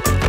Bye.